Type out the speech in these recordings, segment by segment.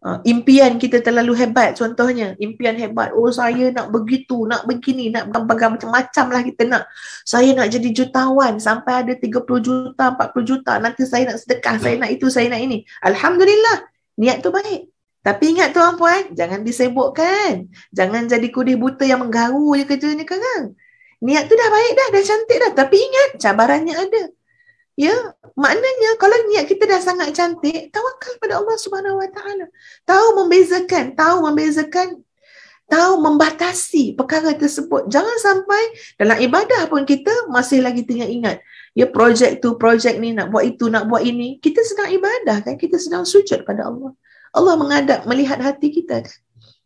Uh, impian kita terlalu hebat contohnya. Impian hebat. Oh saya nak begitu nak begini nak berbagai macam-macam lah kita nak. Saya nak jadi jutawan sampai ada 30 juta 40 juta. Nanti saya nak sedekah saya nak itu saya nak ini. Alhamdulillah niat tu baik. Tapi ingat tuan puan jangan disebutkan. Jangan jadi kudih buta yang menggaru je kerjanya sekarang niat tu dah baik dah dah cantik dah. Tapi ingat cabarannya ada. Ya, maknanya kalau niat kita dah sangat cantik, tawakal pada Allah Subhanahu Wa Taala. Tahu membezakan, tahu membezakan, tahu membatasi perkara tersebut. Jangan sampai dalam ibadah pun kita masih lagi tengah ingat, ya projek tu, projek ni nak buat itu, nak buat ini. Kita sedang ibadah kan, kita sedang sujud pada Allah. Allah menghadap melihat hati kita kan.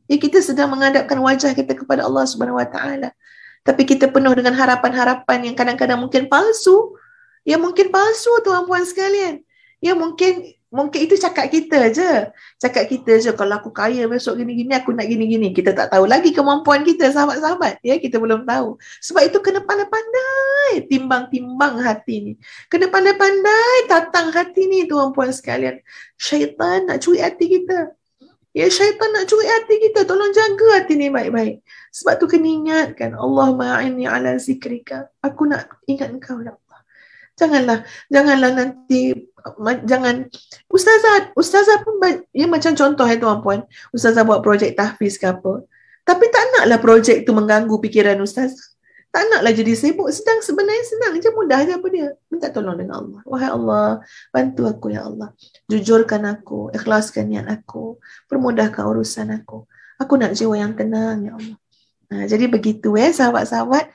Ya, kita sedang menghadapkan wajah kita kepada Allah Subhanahu Taala. Tapi kita penuh dengan harapan-harapan yang kadang-kadang mungkin palsu, Ya mungkin palsu tuan puan sekalian. Ya mungkin mungkin itu cakap kita je. Cakap kita je kalau aku kaya besok gini-gini aku nak gini-gini. Kita tak tahu lagi kemampuan kita sahabat-sahabat. Ya kita belum tahu. Sebab itu kena pandai-pandai timbang-timbang hati ni. Kena pandai-pandai tatang hati ni tuan puan sekalian. Syaitan nak curi hati kita. Ya syaitan nak curi hati kita. Tolong jaga hati ni baik-baik. Sebab tu kena ingatkan. Allah ma'ini ala zikrika. Aku nak ingat engkau lah. Janganlah, janganlah nanti jangan. Ustazah ustazah pun ya macam contoh ya tuan puan ustazah buat projek tahfiz ke apa. Tapi tak naklah projek tu mengganggu fikiran ustazah. Tak naklah jadi sibuk. Sedang sebenarnya senang je mudah je apa dia. Minta tolong dengan Allah. Wahai Allah bantu aku ya Allah. Jujurkan aku ikhlaskan niat aku. Permudahkan urusan aku. Aku nak jiwa yang tenang ya Allah. Nah, jadi begitu ya sahabat-sahabat